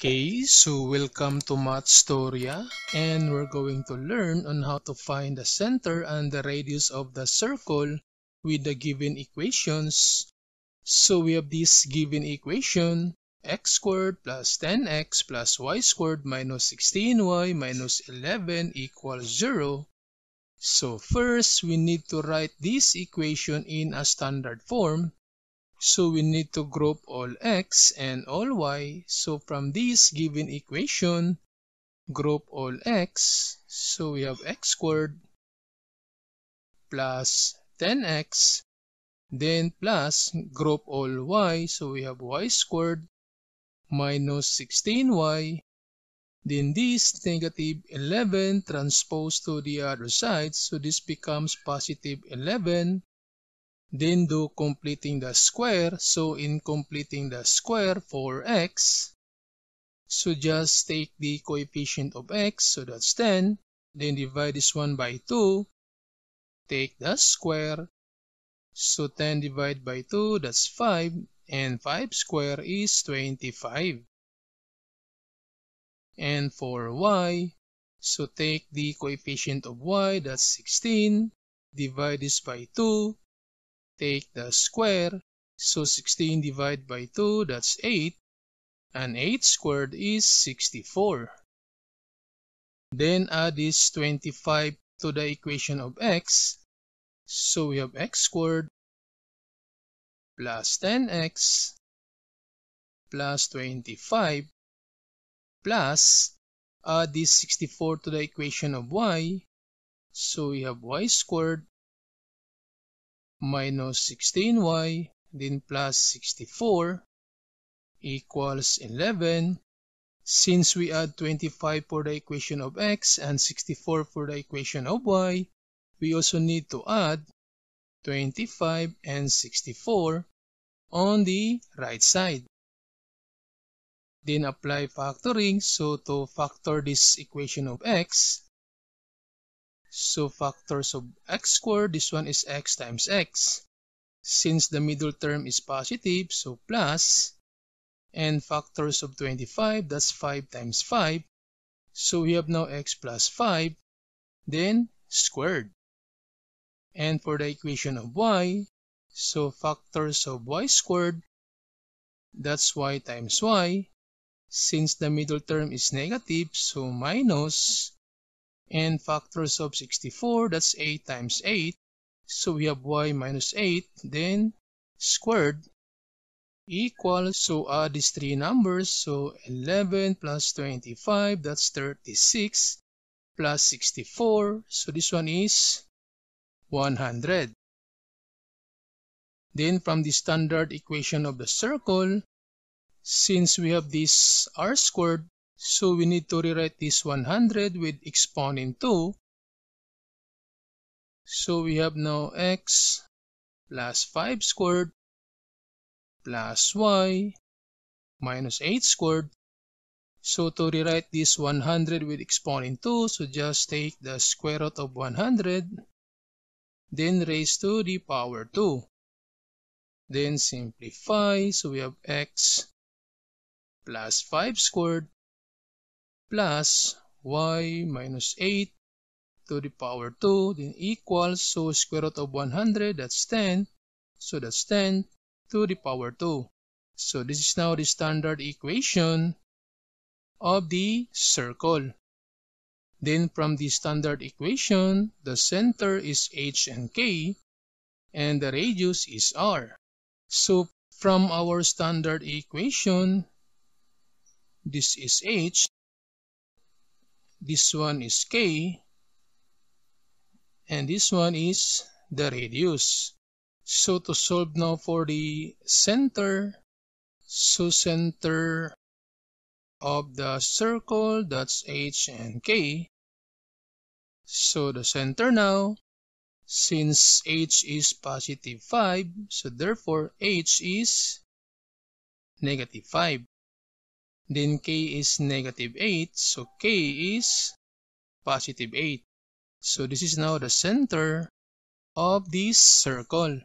Okay, so welcome to Mathstoria and we're going to learn on how to find the center and the radius of the circle with the given equations. So we have this given equation x squared plus 10x plus y squared minus 16y minus 11 equals 0. So first, we need to write this equation in a standard form so we need to group all x and all y. So from this given equation, group all x. So we have x squared plus 10x, then plus group all y. So we have y squared minus 16y. Then this negative 11 transposed to the other side. So this becomes positive 11 then do completing the square. So in completing the square for x, so just take the coefficient of x, so that's 10. Then divide this one by 2. Take the square. So 10 divided by 2, that's 5. And 5 square is 25. And for y, so take the coefficient of y, that's 16. Divide this by 2 take the square. So 16 divided by 2, that's 8. And 8 squared is 64. Then add this 25 to the equation of x. So we have x squared plus 10x plus 25 plus add this 64 to the equation of y. So we have y squared minus 16y, then plus 64 equals 11. Since we add 25 for the equation of x and 64 for the equation of y, we also need to add 25 and 64 on the right side. Then apply factoring. So to factor this equation of x, so factors of x squared, this one is x times x. Since the middle term is positive, so plus. And factors of 25, that's 5 times 5. So we have now x plus 5, then squared. And for the equation of y, so factors of y squared, that's y times y. Since the middle term is negative, so minus and factors of 64, that's 8 times 8. So we have y minus 8, then squared equals, so add these three numbers, so 11 plus 25, that's 36, plus 64, so this one is 100. Then from the standard equation of the circle, since we have this r squared, so we need to rewrite this 100 with exponent 2. So we have now x plus 5 squared plus y minus 8 squared. So to rewrite this 100 with exponent 2, so just take the square root of 100, then raise to the power 2. Then simplify, so we have x plus 5 squared plus y minus 8 to the power 2 then equals so square root of 100 that's 10 so that's 10 to the power 2 so this is now the standard equation of the circle. Then from the standard equation the center is h and k and the radius is r. So from our standard equation this is h this one is k and this one is the radius. So to solve now for the center so center of the circle that's h and k. So the center now since h is positive 5 so therefore h is negative 5 then k is negative 8. So k is positive 8. So this is now the center of this circle.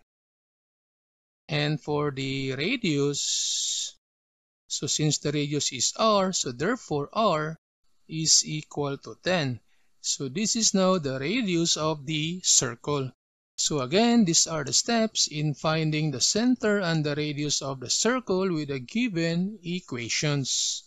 And for the radius, So since the radius is r, so therefore r is equal to 10. So this is now the radius of the circle. So again, these are the steps in finding the center and the radius of the circle with the given equations.